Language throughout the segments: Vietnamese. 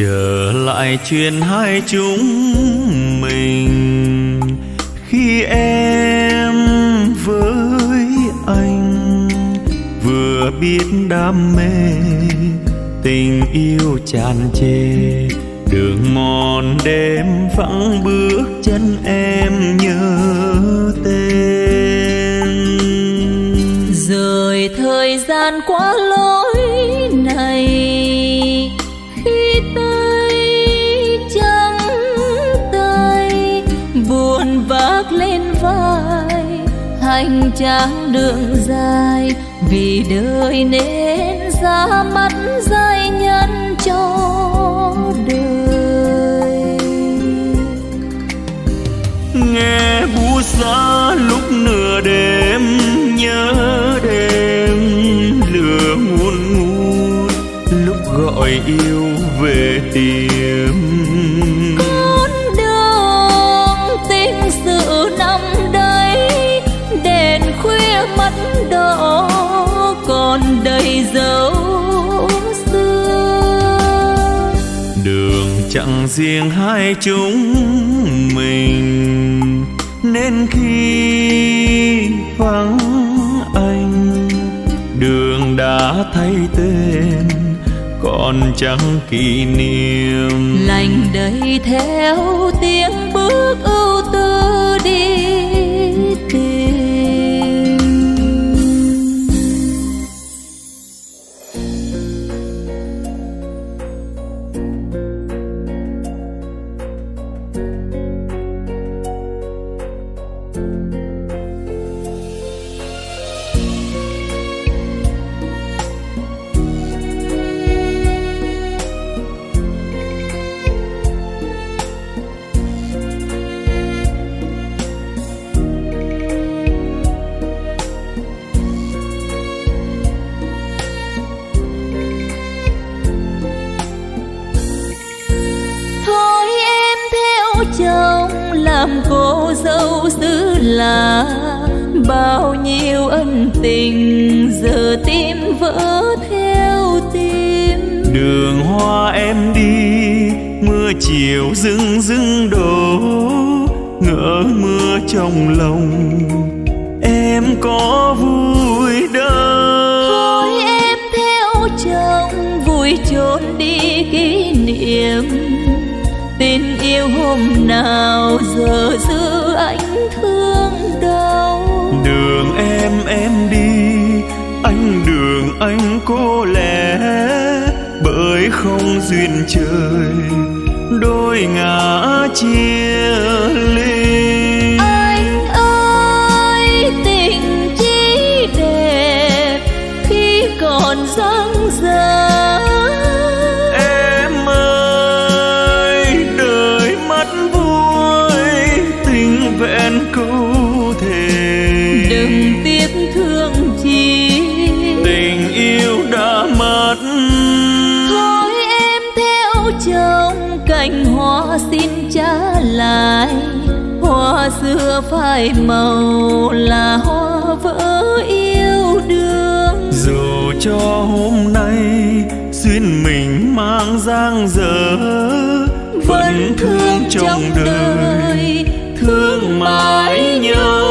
trở lại chuyện hai chúng mình. Khi em với anh, vừa biết đam mê, tình yêu tràn trề. Đường mòn đêm vắng bước chân em nhớ tên. Rồi thời gian quá lâu anh trang đường dài, vì đời nên ra mắt giai nhân cho đời. Nghe vu xa lúc nửa đêm, nhớ đêm lửa ngùn ngút lúc gọi yêu về tìm mắt đỏ còn đầy dấu xưa đường chẳng riêng hai chúng mình nên khi vắng anh đường đã thay tên còn chẳng kỷ niệm. Lành đầy theo tiếng tình giờ tim vỡ theo tim. Đường hoa em đi mưa chiều rưng rưng đổ ngỡ mưa trong lòng. Em có vui đâu? Thôi em theo chồng vui chôn đi kỷ niệm. Tình yêu hôm nào giờ em đi. Anh đường anh cô lẻ bởi không duyên trời, đôi ngã chia ly. Anh ơi, tình chỉ đẹp khi còn dang phai màu là hoa vỡ yêu đương. Dù cho hôm nay duyên mình mang giang dở vẫn thương trong đời thương mãi nhau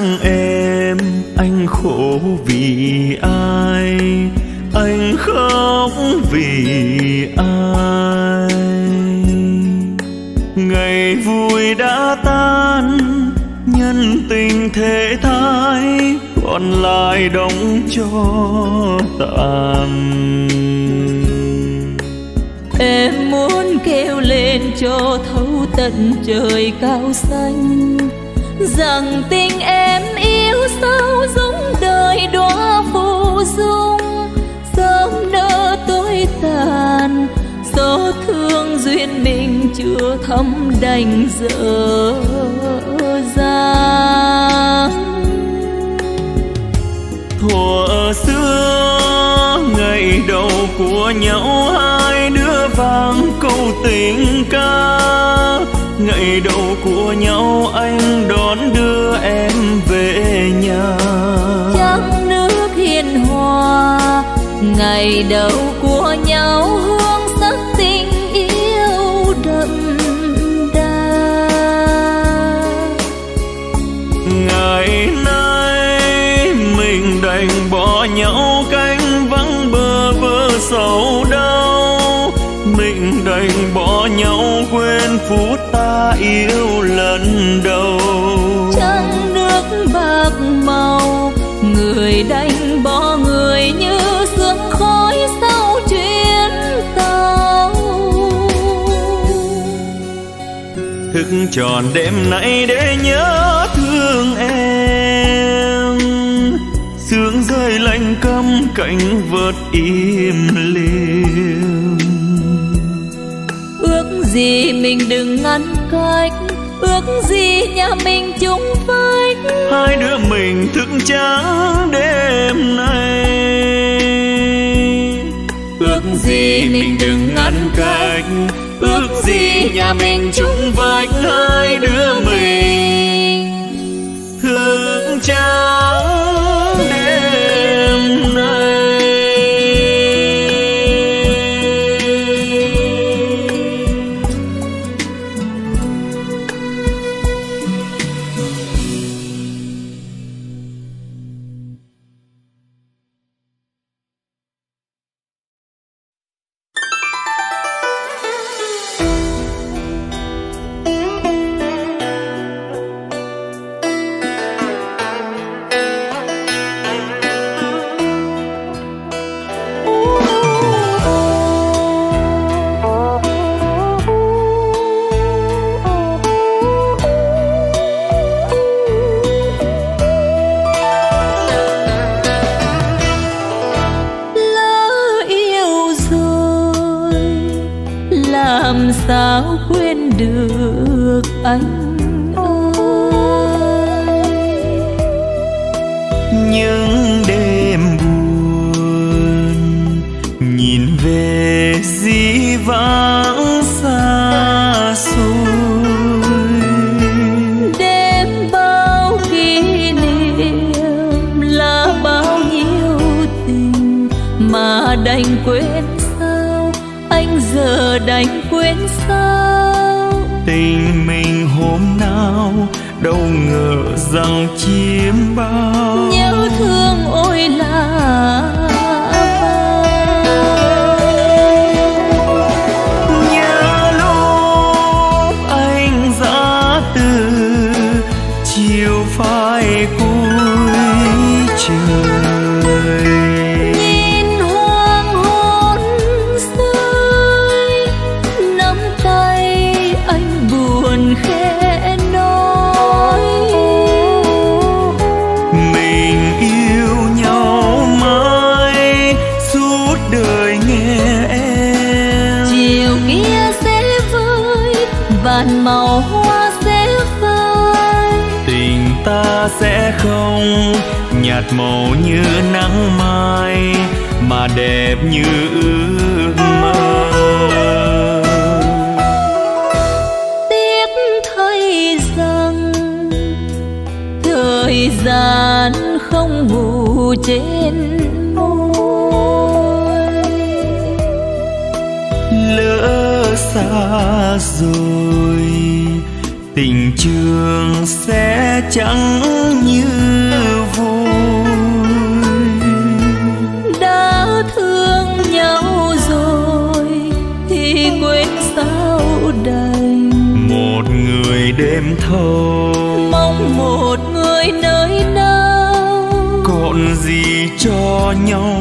biết em, anh khổ vì ai? Anh khóc vì ai? Ngày vui đã tan, Nhân tình thế thái còn lại đóng cho tàn. Em muốn kêu lên cho thấu tận trời cao xanh, rằng tình em chưa thấm đành dở dang. Thuở xưa ngày đầu của nhau hai đứa vang câu tình ca. Ngày đầu của nhau anh đón đưa em về nhà. Trăng nước hiền hòa ngày đầu của nhau hương đành bỏ nhau quên phút ta yêu lần đầu. Trăng nước bạc màu người đành bỏ người như sương khói sau chuyến tàu. Thức tròn đêm nay để nhớ thương em. Sương rơi lạnh câm cánh vợt im lìm gì mình đừng ngăn cách ước gì nhà mình chung vách hai đứa mình thức trắng đêm nay. Ước gì mình đừng ngăn cách ước gì nhà mình chung vách hai đứa mình thức trắng đành quên sao? Anh giờ đành quên sao? Tình mình hôm nào đâu ngờ rằng chiếm bao. Nhớ thương ôi là nhớ như ước mơ. Tiếc thay rằng thời gian không ngủ trên môi. Lỡ xa rồi tình trường sẽ chẳng cho nhau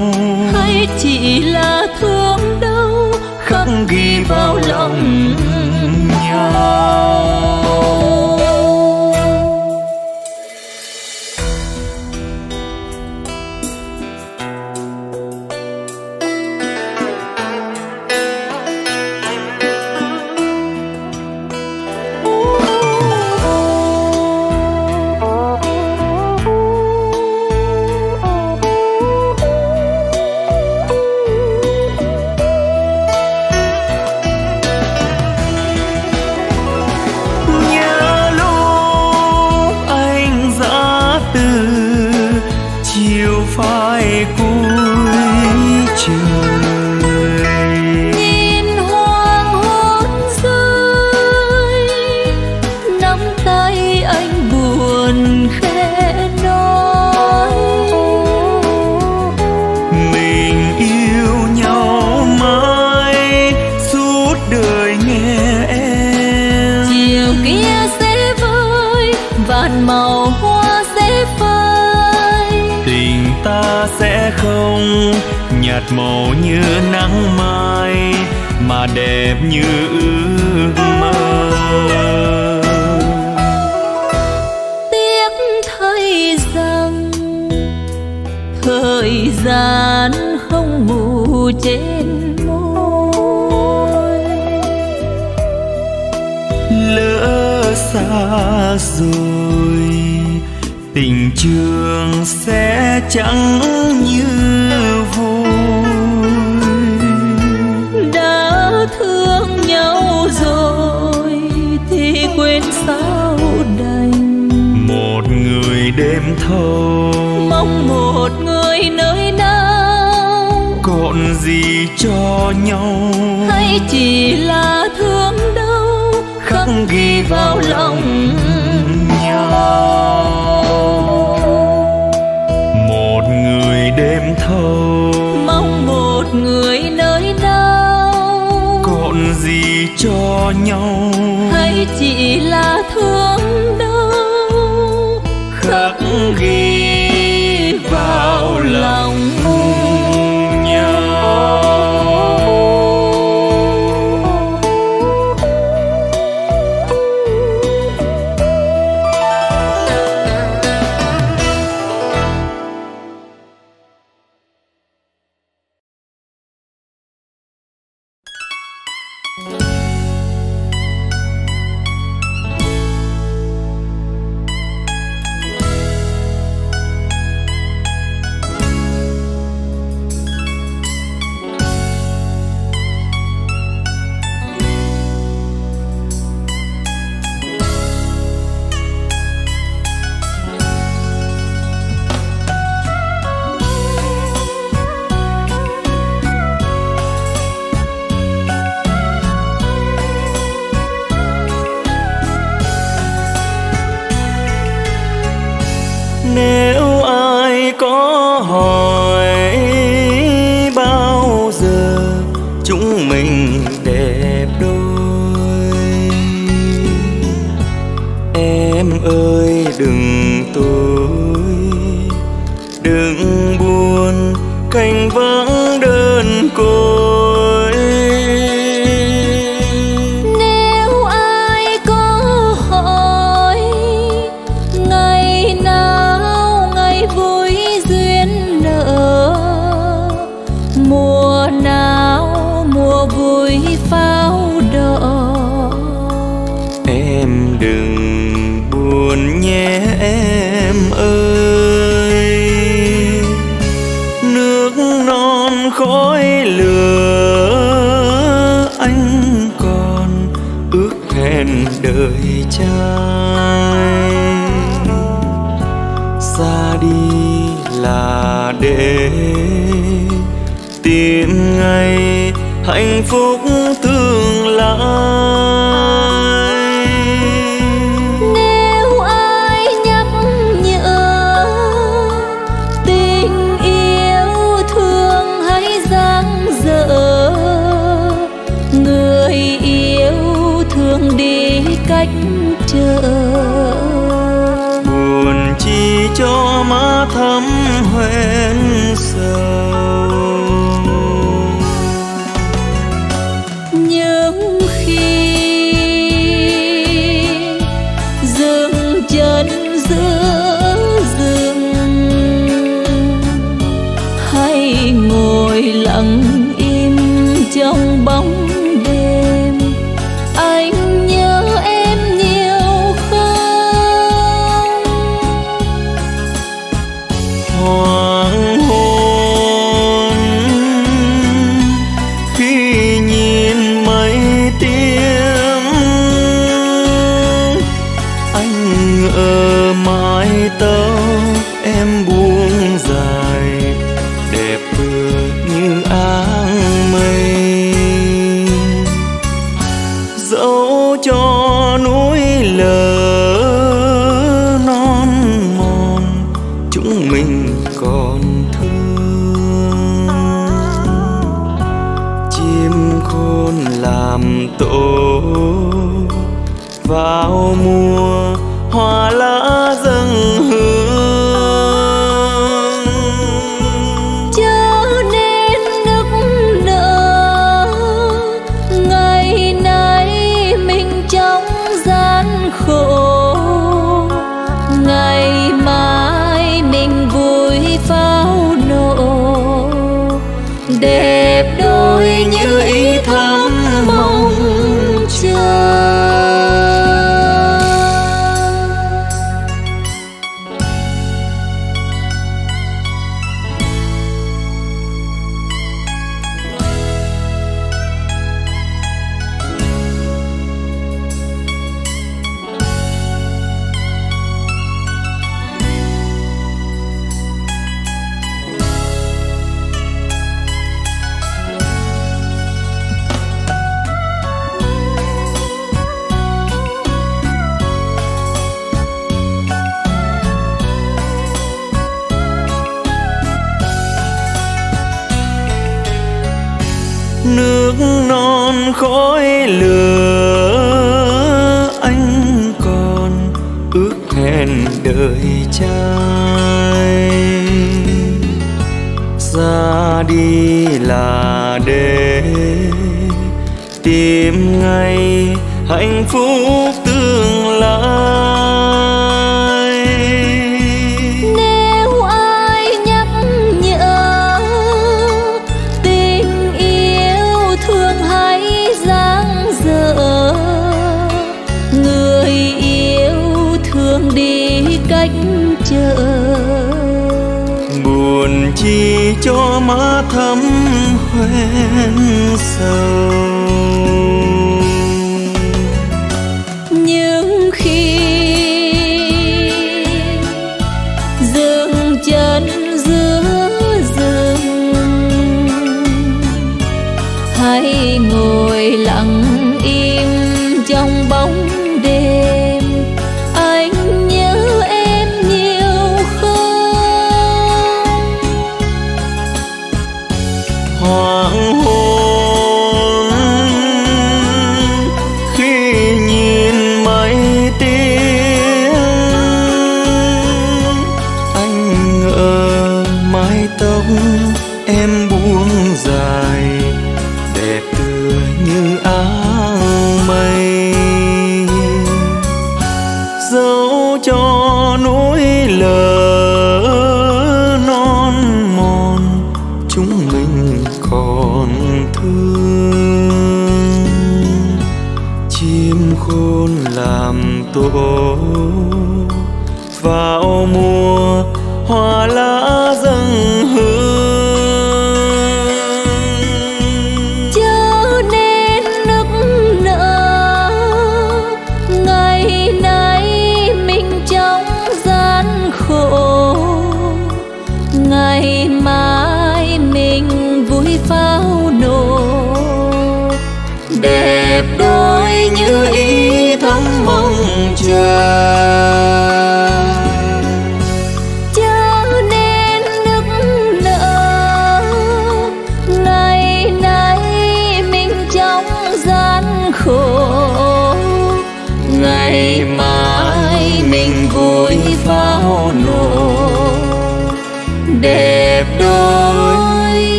đẹp đôi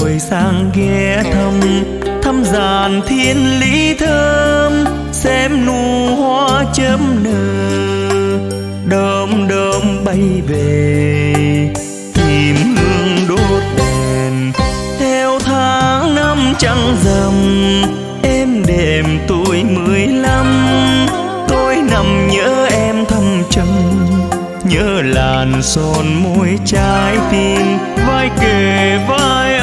rồi sang ghé thăm thăm giàn thiên lý thơm, xem nụ hoa chớm nở đom đóm bay về, tìm hương đốt đèn. Theo tháng năm trăng rằm em đêm tuổi mười lăm, tôi nằm nhớ em thăm trầm, nhớ làn son môi trái tim, vai kề vai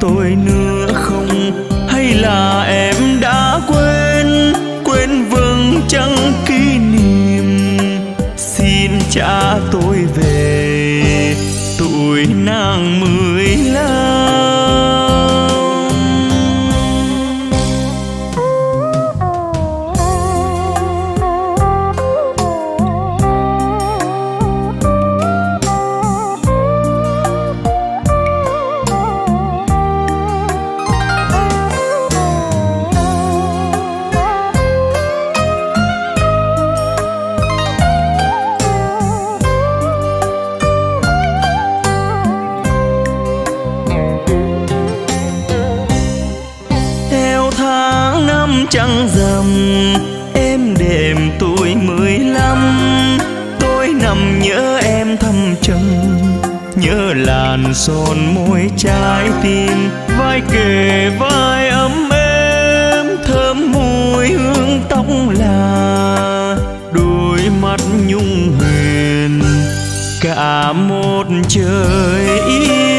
tôi nữa không? Hay là em đã quên? Quên vâng chẳng kỷ niệm. Xin chào. Trăng rằm em đêm tuổi mười lăm. Tôi nằm nhớ em thâm trầm, nhớ làn son môi trái tim. Vai kề vai ấm êm, thơm mùi hương tóc là đôi mắt nhung huyền. Cả một trời yêu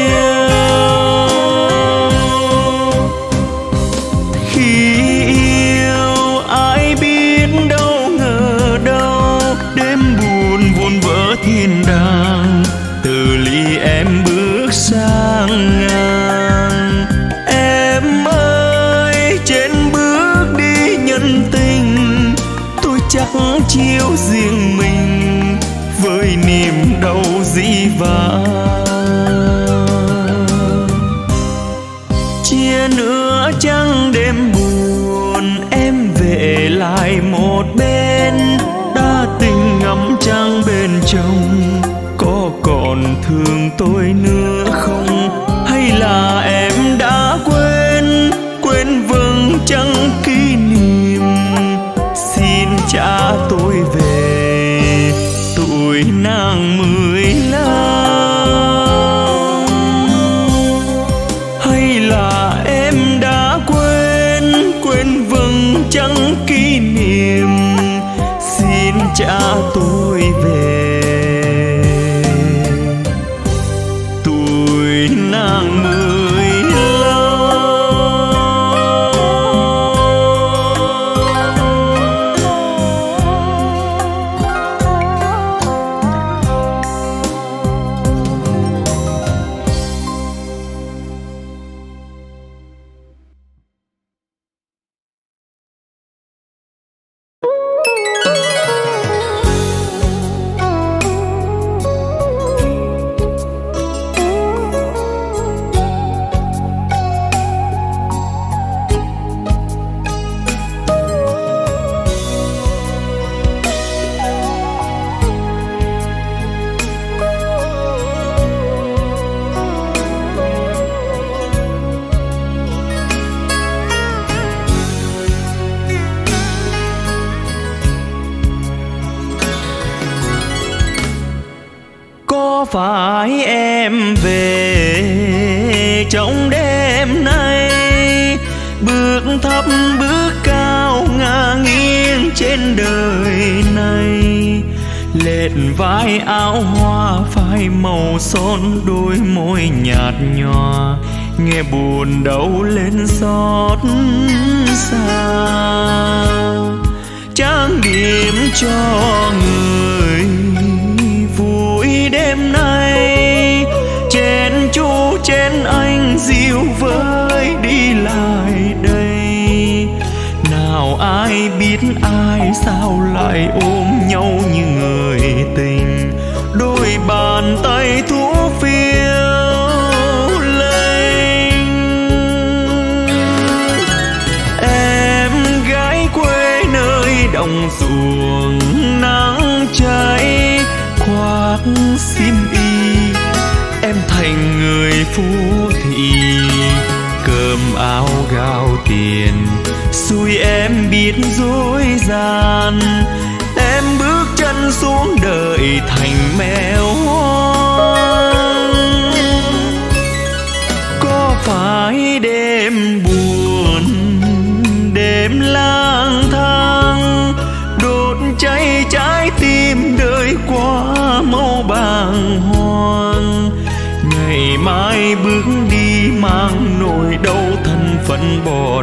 tôi nữa không? Hay là em đã quên? Quên vầng trăng kỷ niệm. Xin cha tôi về. Tuổi nàng mười lăm. Hay là em đã quên? Quên vầng trăng kỷ niệm. Xin cha tôi trên đời này. Lệ vai áo hoa, phai màu son, đôi môi nhạt nhòa. Nghe buồn đau lên xót xa. Trang điểm cho người vui đêm nay. Xin y em thành người phú thị. Cơm áo gạo tiền, xui em biết dối gian. Em bước chân xuống đời thành mèo hoang. Có phải đêm buồn, đêm lang mai bước đi mang nỗi đau thân phận bọt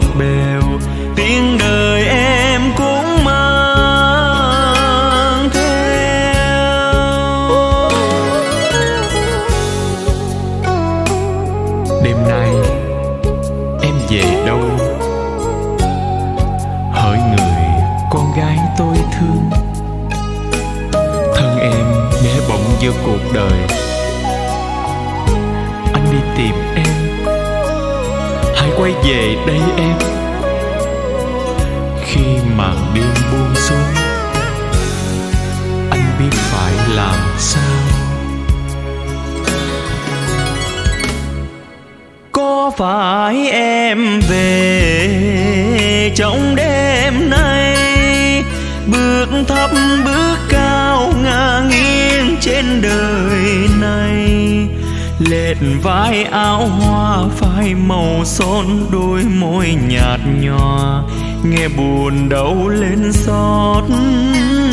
nghe buồn đau lên xót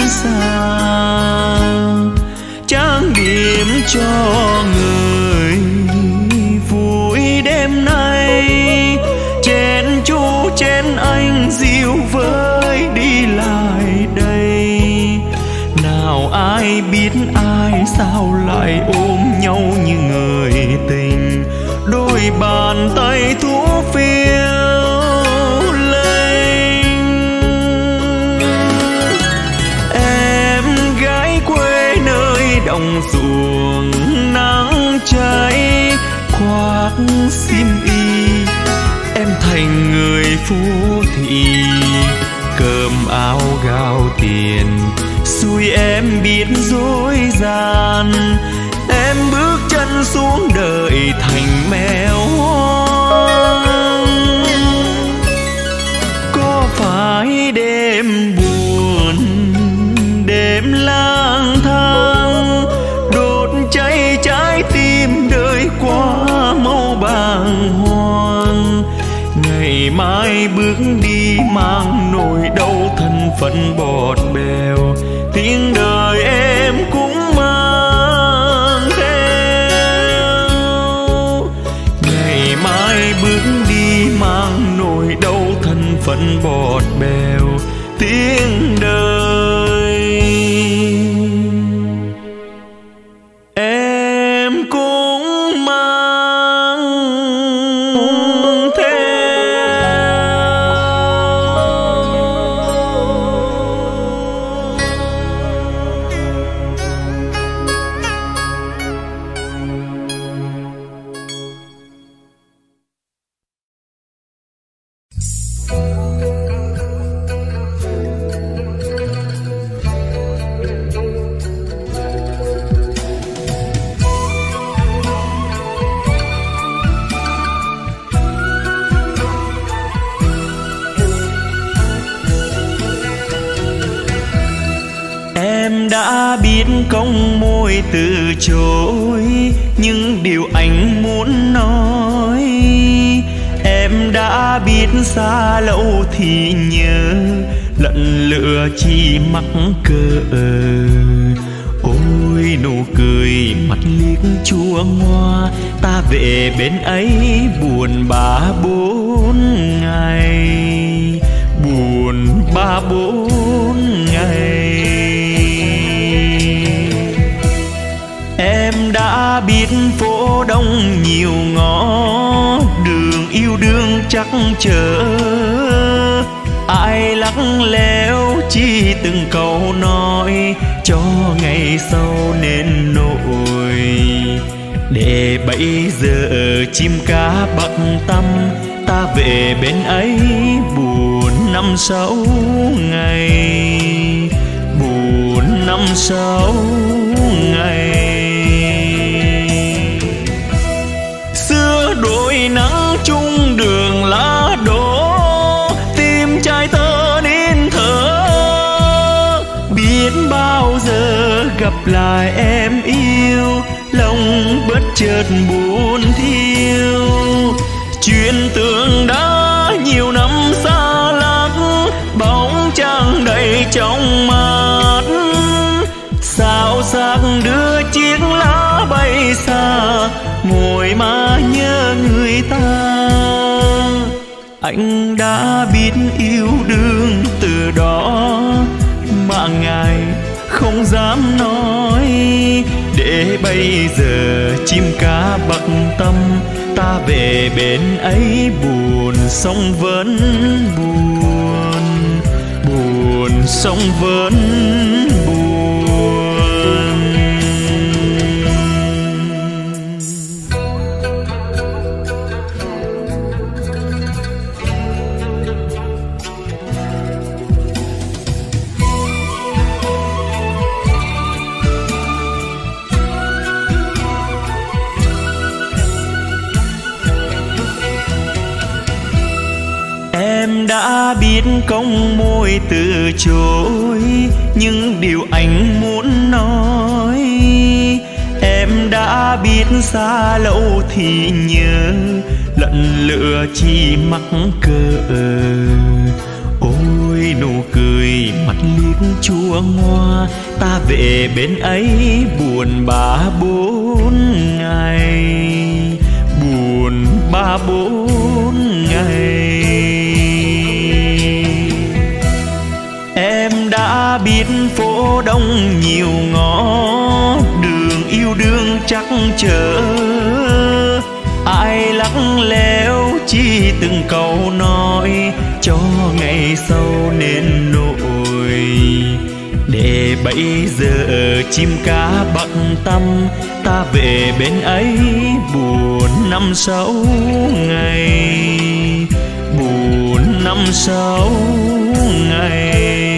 xa. Trang điểm cho xiêm y, em thành người phú thị. Cơm áo gạo tiền, xui em biết dối gian. Em bước chân xuống ngày mai bước đi mang nỗi đau thân phận bọt bèo. Tiếng đời em cũng mang theo. Ngày mai bước đi mang nỗi đau thân phận bọt bèo. Về bên ấy buồn năm sáu ngày. Buồn năm sáu ngày. Xưa đôi nắng chung đường lá đổ tim trai tơ nín thở. Biết bao giờ gặp lại em yêu, lòng bất chợt buồn thiêu chuyện tương đã nhiều năm xa lắc, bóng trăng đầy trong mắt sao xác đưa chiếc lá bay xa, ngồi mà nhớ người ta. Anh đã biết yêu đương từ đó, mà ngài không dám nói. Để bây giờ chim cá bận tâm ta về bên ấy buồn sông vẫn buồn. Buồn sông vẫn Ta biết công môi từ chối, những điều anh muốn nói. Em đã biết xa lâu thì nhớ, lận lựa chi mắc cờ ôi, nụ cười mặt liếc chua ngoa, ta về bên ấy buồn ba bốn ngày. Buồn ba bốn đông nhiều ngõ, đường yêu đương chắc chờ ai lắng léo chi từng câu nói cho ngày sau nên nỗi. Để bây giờ chim cá bận tâm, ta về bên ấy buồn năm sáu ngày. Buồn năm sáu ngày.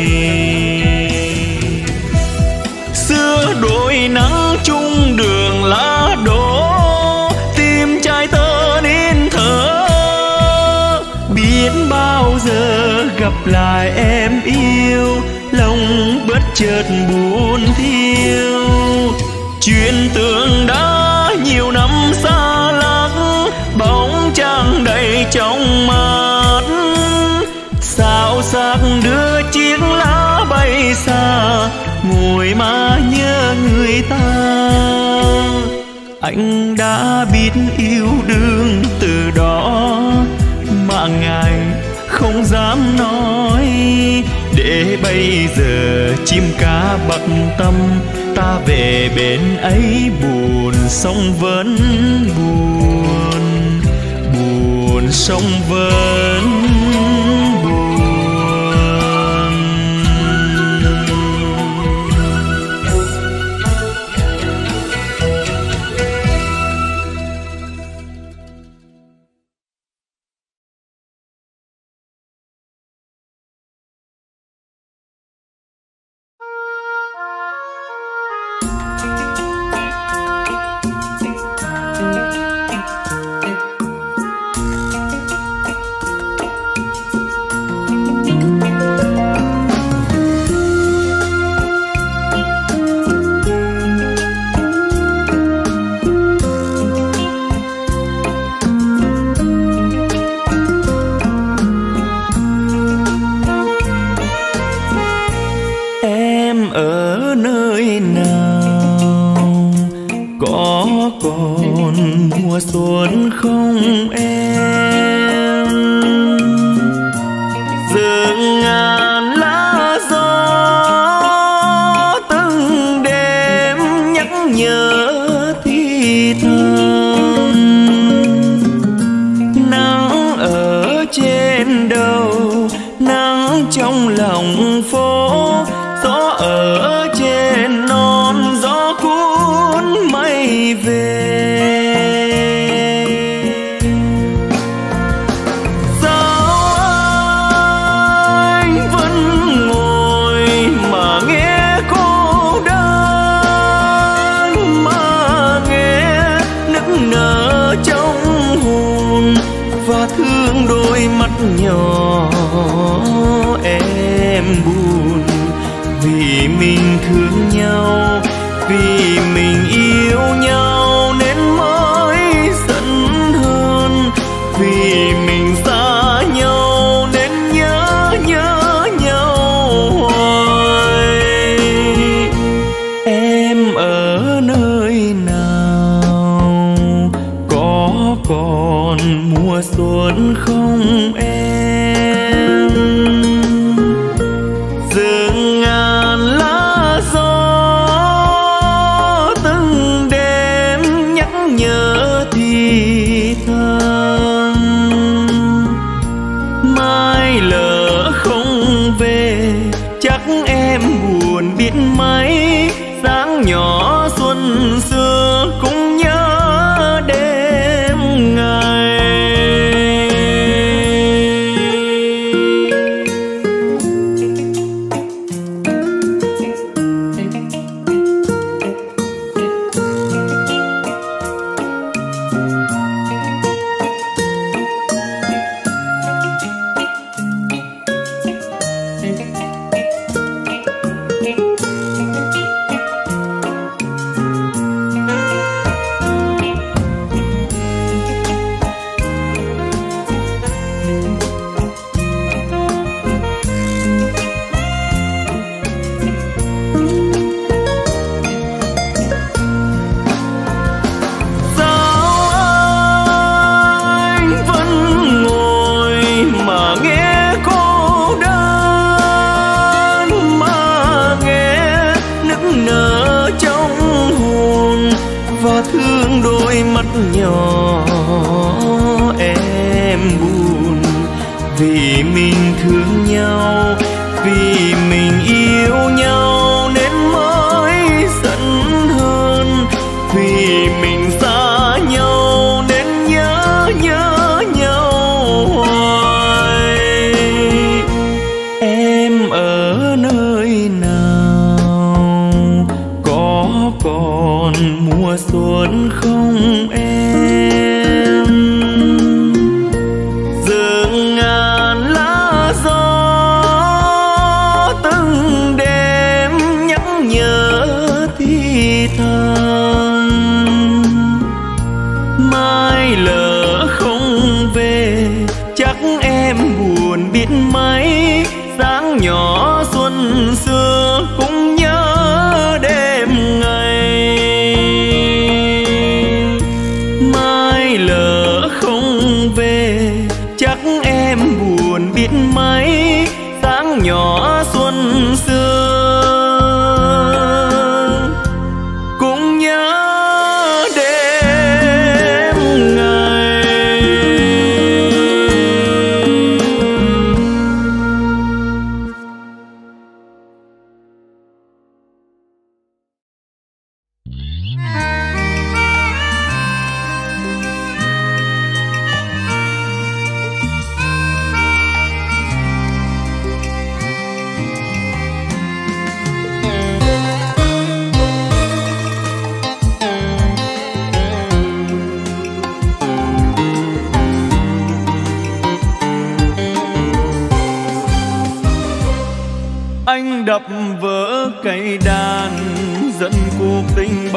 Đôi nắng chung đường lá đổ tim trai tơ nín thở. Biết bao giờ gặp lại em yêu, lòng bất chợt buồn thiêu. Chuyện tưởng đã nhiều năm xa lắc, bóng trăng đầy trong mắt. Sao xác đưa người mà nhớ người ta, anh đã biết yêu đương từ đó mà ngài không dám nói. Để bây giờ chim cá bắc tâm, ta về bên ấy buồn sông vẫn buồn buồn sông vẫn có còn mùa xuân không em? Dương ngang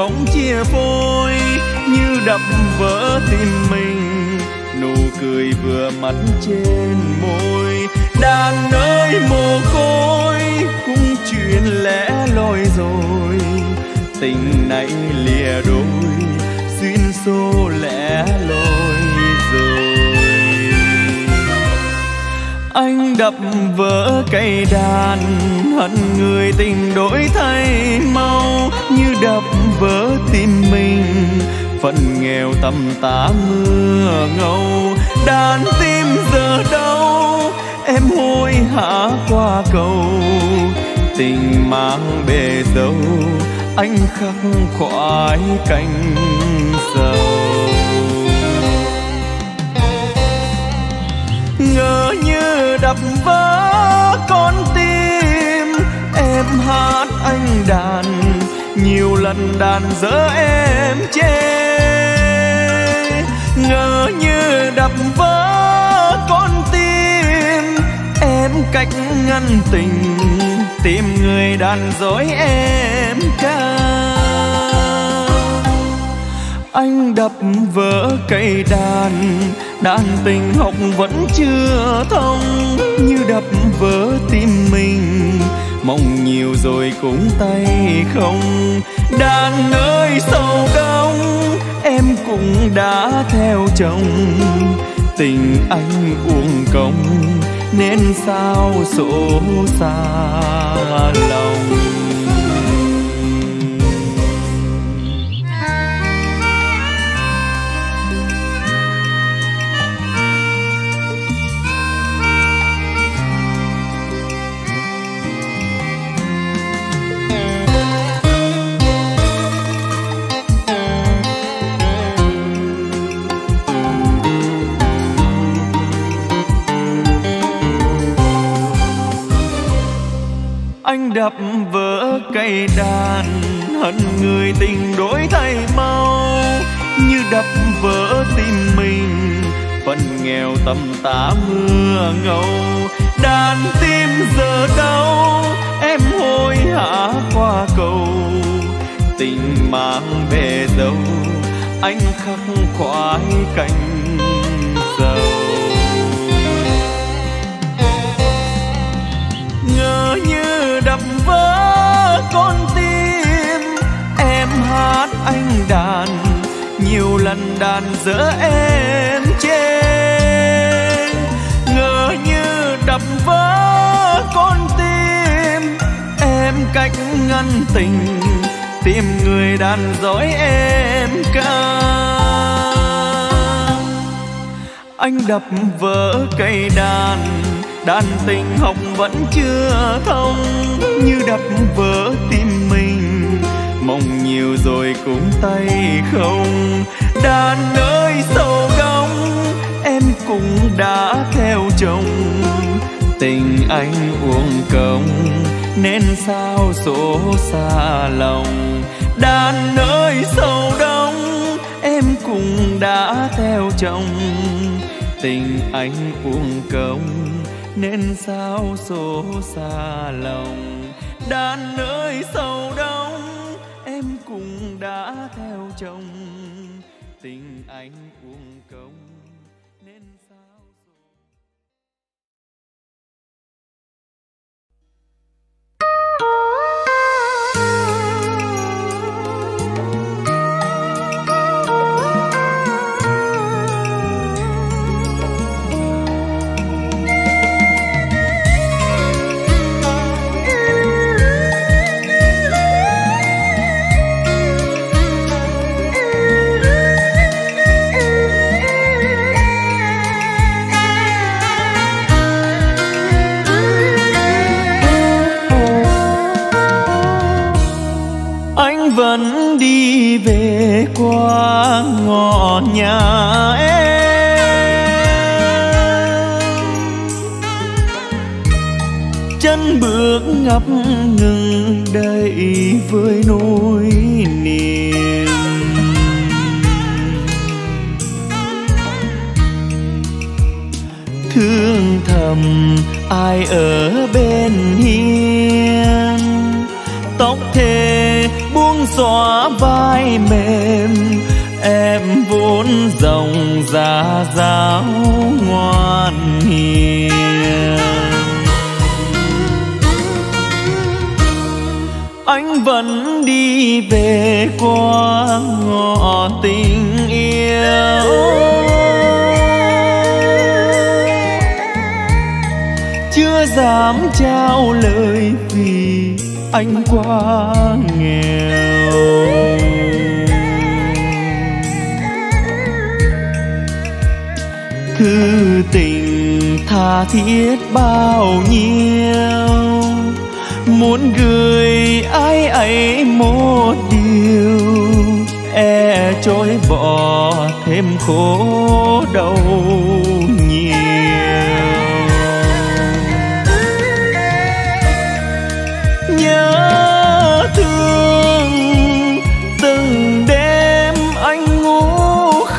bóng chia phôi như đập vỡ tim mình. Nụ cười vừa mặt trên môi đàn nơi mồ côi, cũng chuyện lẽ loi rồi. Tình này lìa đôi, duyên xô lẽ loi rồi. Anh đập vỡ cây đàn, hận người tình đổi thay mau như đập vỡ tim mình. Phận nghèo tầm tã mưa ngâu, đàn tim giờ đâu? Em hối hả qua cầu. Tình mang bề dâu, anh khắc khoái canh sầu. Ngỡ như đập vỡ con tim, em hát anh đàn nhiều lần đàn dỡ em chê. Ngờ như đập vỡ con tim, em cách ngăn tình, tìm người đàn dối em ca. Anh đập vỡ cây đàn đàn tình học vẫn chưa thông. Như đập vỡ tim mình mong nhiều rồi cũng tay không. Đàn ơi, sầu đông em cũng đã theo chồng. Tình anh uổng công, nên sao sổ xa lòng? Tả mưa ngâu đàn tim giờ đâu em hối hả qua cầu. Tình mang về dấu, anh khắc khoái cành dầu ngờ như đập vỡ con tim, em hát anh đàn, nhiều lần đàn dỡ em. Vỡ con tim. Em cách ngăn tình, tìm người đàn dối em ca anh đập vỡ cây đàn đàn tình học vẫn chưa thông. Như đập vỡ tim mình, mong nhiều rồi cũng tay không. Đàn ơi sâu đông em cũng đã theo chồng tình anh uổng công, nên sao số xa lòng? Đàn nơi sâu đông em cũng đã theo chồng. Tình anh uổng công, nên sao số xa lòng? Đàn nơi sâu đông em cũng đã theo chồng. Tình anh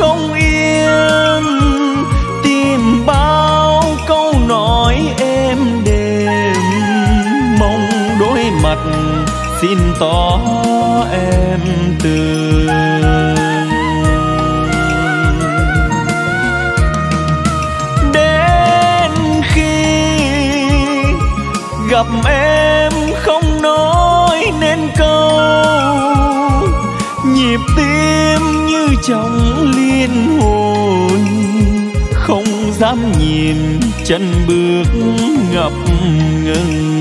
không yên. Tìm bao câu nói êm đềm, mong đôi mặt xin tỏ em từ. Đến khi gặp em tim như trong liên hồi không dám nhìn chân bước ngập ngừng.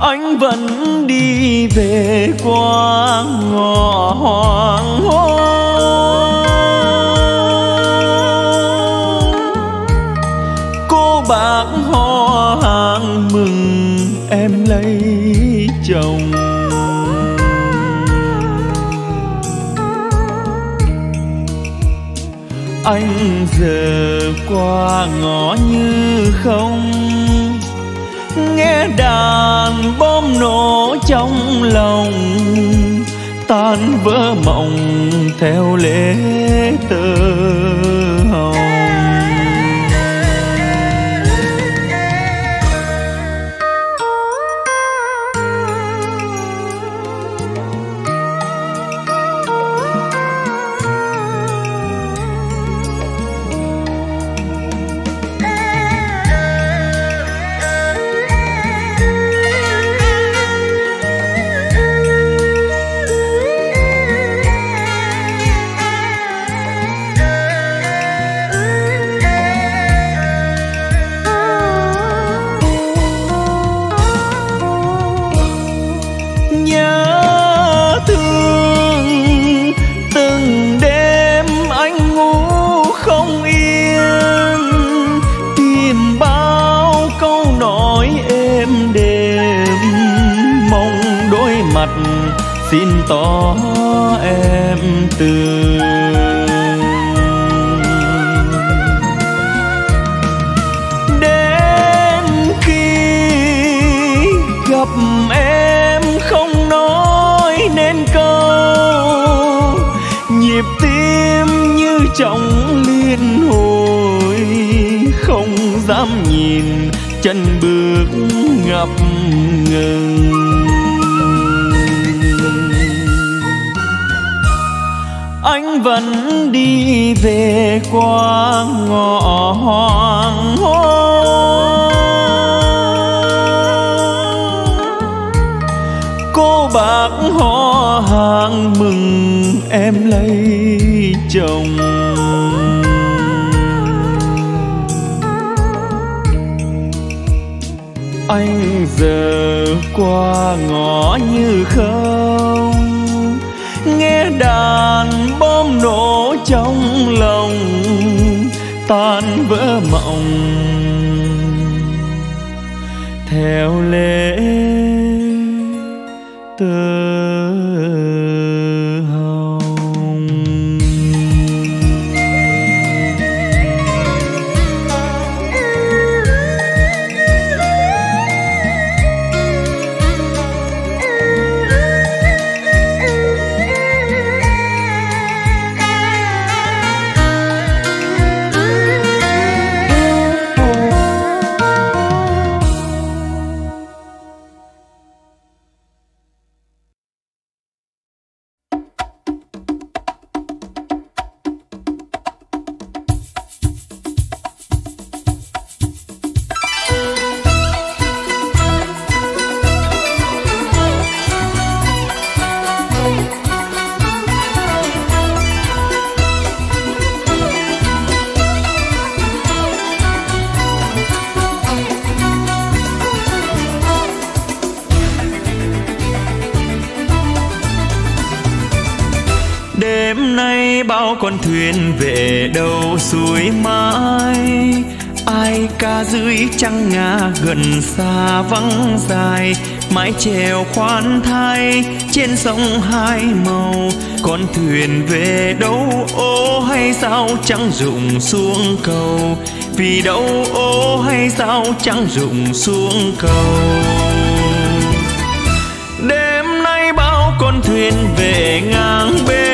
Anh vẫn đi về qua ngõ hoàng hôn. Lấy chồng. Anh giờ qua ngõ như không, nghe đàn bom nổ trong lòng, tan vỡ mộng theo lễ tơ hồng. Xin tỏ em từ đến khi gặp em không nói nên câu, nhịp tim như trong liên hồi, không dám nhìn, chân bước ngập ngừng. Anh vẫn đi về qua ngõ hoàng hôn cô bác họ hàng mừng em lấy chồng. Anh giờ qua ngõ như không, nghe đàn bom nổ trong lòng tan vỡ mộng. Theo lễ tơ bao con thuyền về đâu suối mãi. Ai ca dưới trăng ngà gần xa vắng dài, mái chèo khoan thai, trên sông hai màu. Con thuyền về đâu, ô hay sao trăng rụng xuống cầu? Vì đâu, ô hay sao trăng rụng xuống cầu? Đêm nay bao con thuyền về ngang bên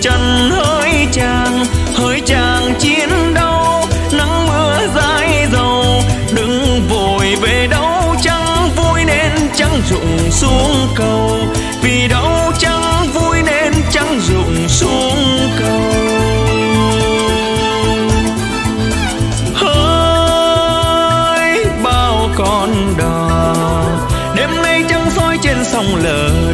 trần chân hỡi chàng hỡi chàng chiến đấu. Nắng mưa dài dầu, đừng vội về đâu. Chẳng vui nên chẳng rụng xuống cầu. Vì đâu chẳng vui nên chẳng rụng xuống cầu. Hỡi bao con đò, đêm nay trăng soi trên sông lờ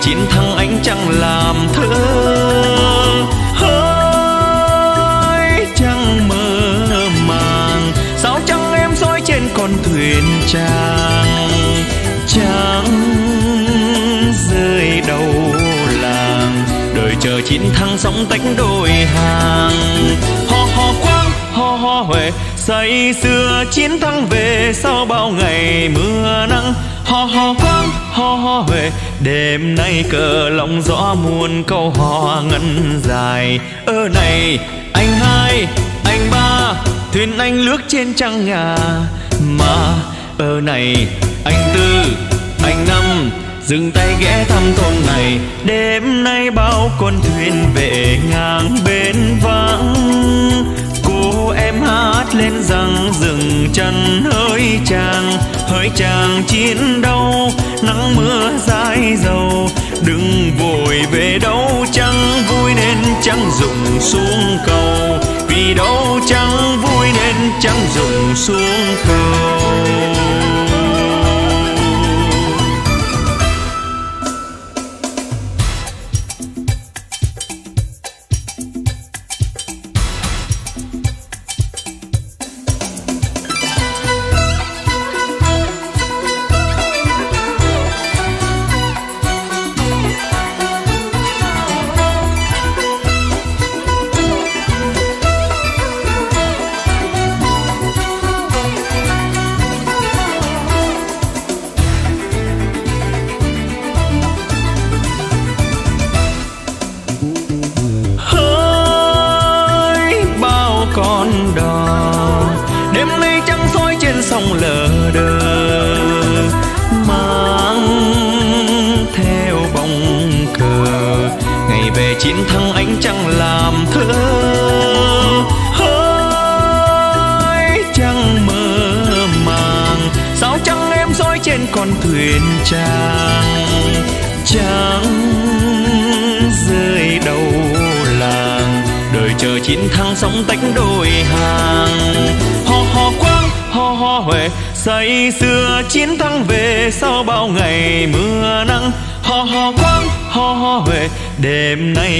chiến thắng ánh trăng làm thơ hỡi trăng mơ màng, sao trăng em soi trên con thuyền tràng? Trăng rơi đầu làng, đời chờ chiến thắng sóng tách đôi hàng. Ho ho quang, ho ho huệ, say xưa chiến thắng về sau bao ngày mưa nắng. Ho ho quang, ho ho huệ đêm nay cờ lòng rõ muôn câu hò ngân dài. Ơ này, anh hai, anh ba, thuyền anh lướt trên trăng ngà. Mà, ơ này, anh tư, anh năm, dừng tay ghé thăm thôn này. Đêm nay bao con thuyền về ngang bên vắng. Cô em hát lên rằng dừng chân hỡi chàng hỡi chàng chiến đấu nắng mưa dài dầu. Đừng vội về đâu, chẳng vui nên chẳng dùng xuống cầu. Vì đâu chẳng vui nên chẳng dùng xuống cầu.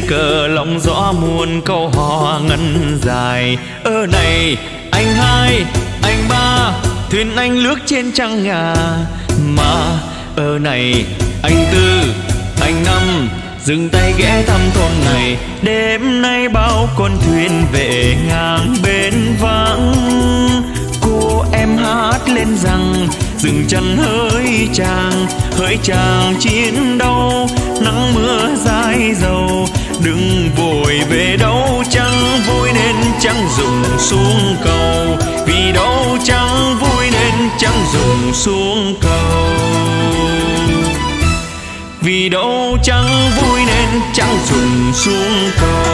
Cờ lòng rõ muôn câu hò ngân dài. Ơ này, anh hai, anh ba, thuyền anh lướt trên trăng ngà. Mà, ơ này, anh tư, anh năm, dừng tay ghé thăm thôn này. Đêm nay bao con thuyền về ngang bên vắng. Cô em hát lên rằng, dừng chân hỡi chàng hỡi chàng chiến đấu. Nắng mưa dài dầu đừng vội về đâu, chẳng vui nên chẳng dùng xuống cầu. Vì đâu chẳng vui nên chẳng dùng xuống cầu. Vì đâu chẳng vui nên chẳng dùng xuống cầu.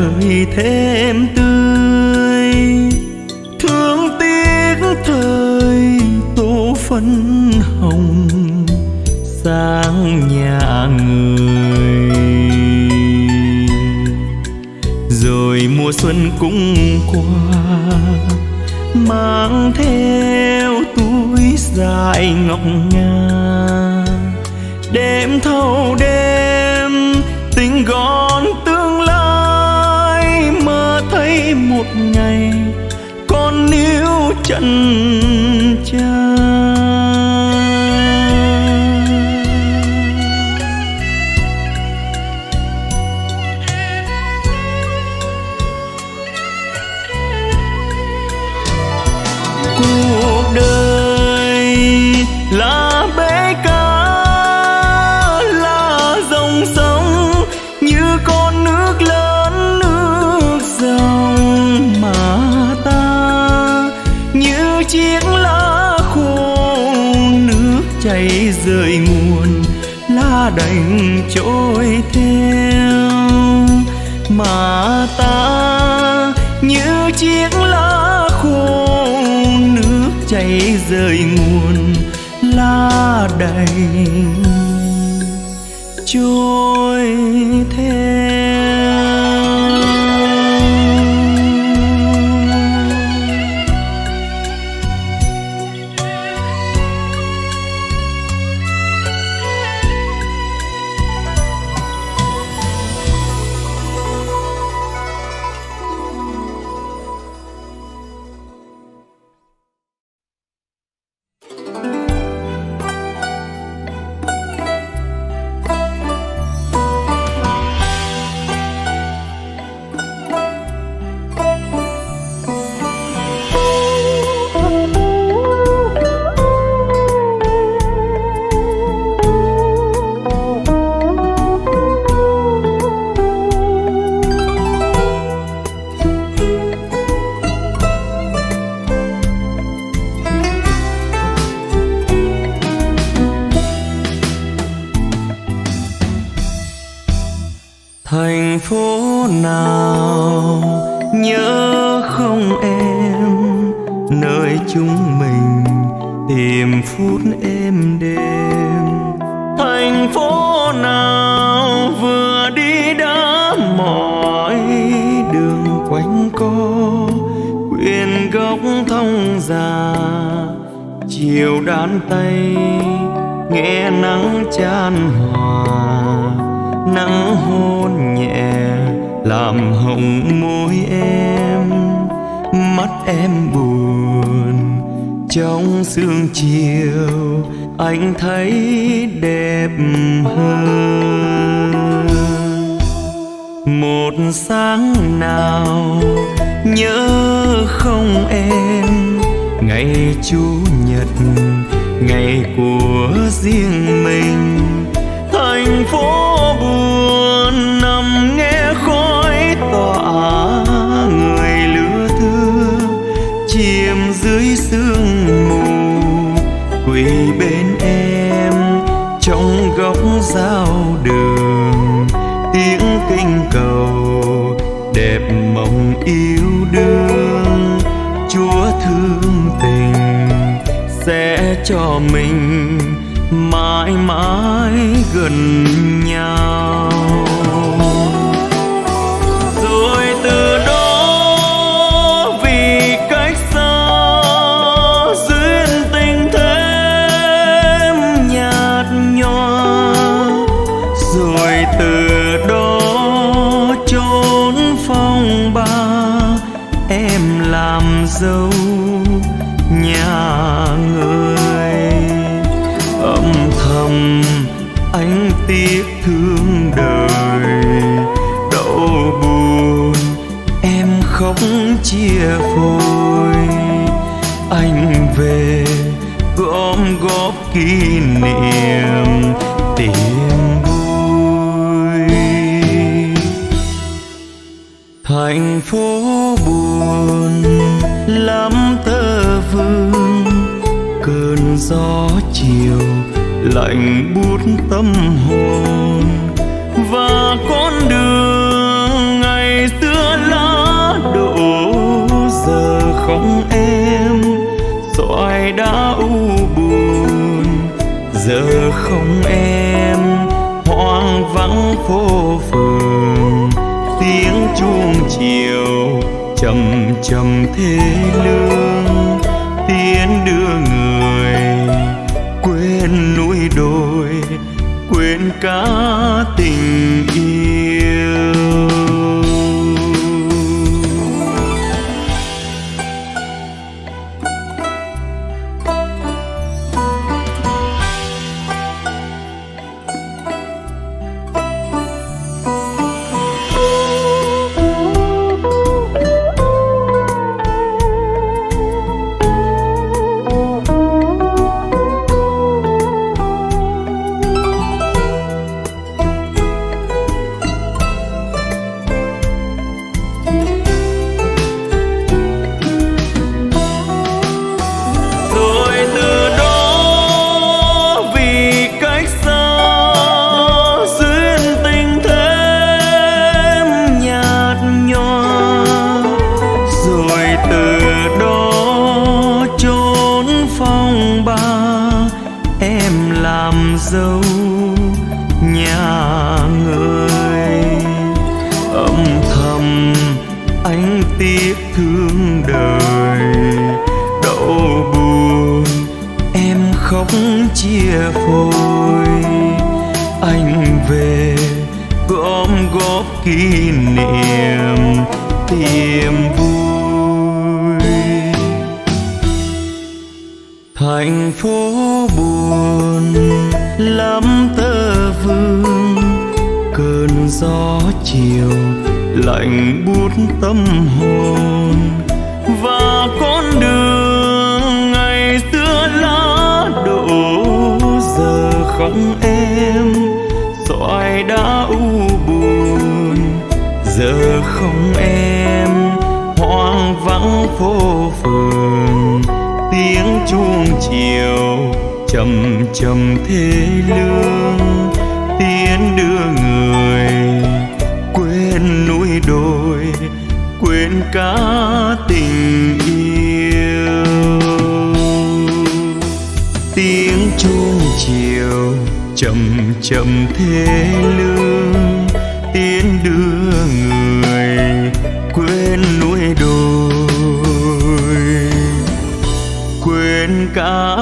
đời thêm tươi. Thương tiếc thời tô phấn hồng sang nhà người. Rồi mùa xuân cũng sẽ cho mình mãi mãi gần nhau. Rồi từ đó phố phường. Tiếng chuông chiều chậm chậm thế lương. Tiến đưa người quên núi đồi, quên cả tình lạnh buốt tâm hồn. Và con đường ngày xưa lá đổ, giờ không em. Dõi đã u buồn, giờ không em. Hoang vắng phố phường, tiếng chuông chiều trầm trầm thế lương. Chậm thế lương tiến đưa người quên núi đồi quên cả